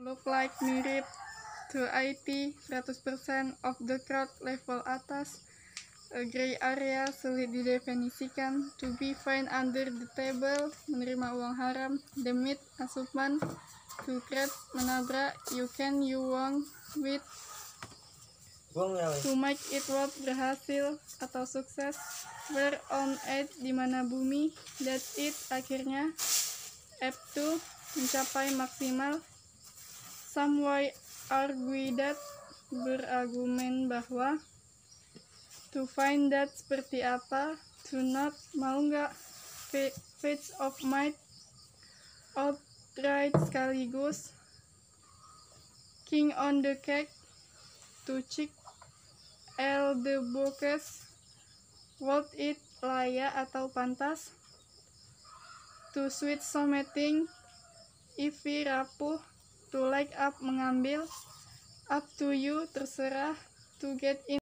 look like mirip to IT 100% of the crowd level atas. A gray area sulit didefinisikan. To be found under the table menerima uang haram. The meat asupan. To create menabrak. You can you want with to make it work berhasil atau sukses. Where on earth di mana bumi. That it akhirnya. Up to mencapai maksimal some way argue that berargumen bahwa to find that seperti apa to not mau nggak Fa- fates of might outright sekaligus king on the cake to check L the bookes worth it layak atau pantas to switch something if rapuh to like up mengambil up to you terserah to get in